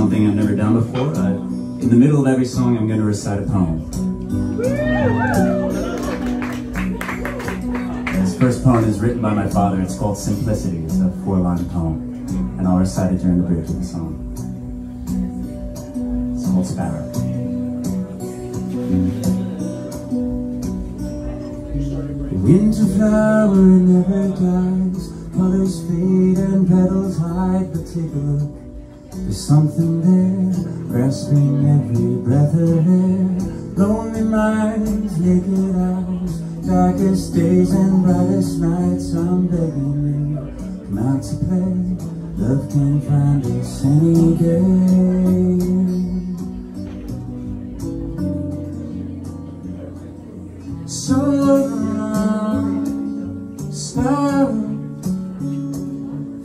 something I've never done before. In the middle of every song, I'm going to recite a poem. This first poem is written by my father. It's called Simplicity. It's a four-line poem, and I'll recite it during the bridge of the song. It's called Sparrow. winter flower never dies, colors fade and petals hide, but take a look. There's something there, grasping every breath of air. Lonely minds, naked eyes, darkest days and brightest nights. I'm begging you, out to play. Love can find us any day.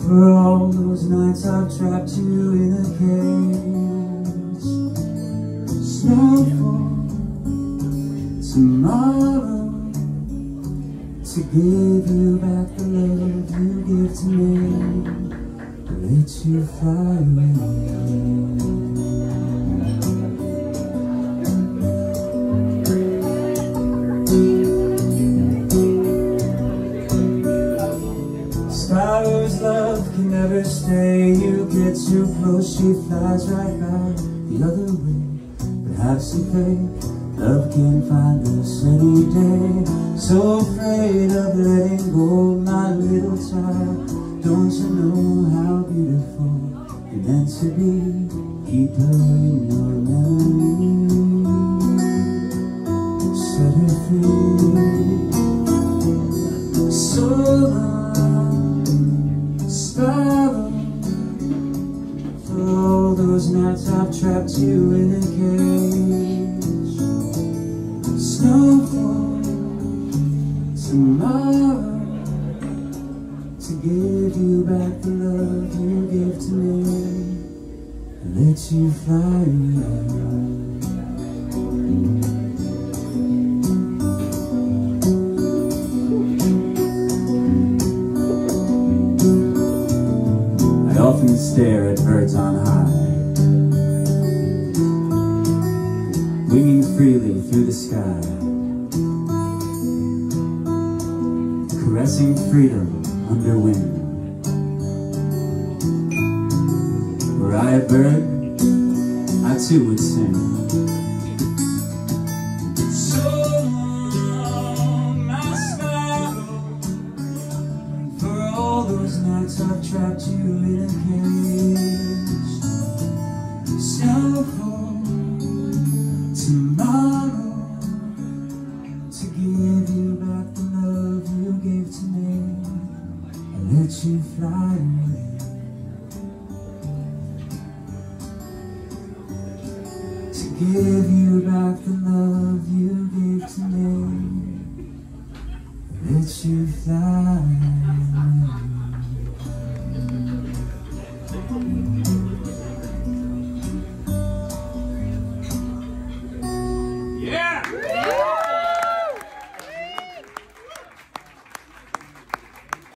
For all those nights I've trapped you in a cage. Snowfall tomorrow to give you back the love you give to me, let you fly away. Never stay You get too close, she flies right by the other way. Perhaps you think love can find us any day. So afraid of letting go, my little child. Don't you know how beautiful you're meant to be? Keep her in your memory. Set her free. So long, those nights I've trapped you in a cage. Snowfall tomorrow To give you back the love you gave to me. Let you fly away. I often stare at birds on high Through the sky Caressing freedom under wind. Were I a bird, I too would sing. So long, my sparrow for all those nights I've trapped you in a cage. Snowfall tomorrow let you fly. Away To give you back the love you gave to me. Let you fly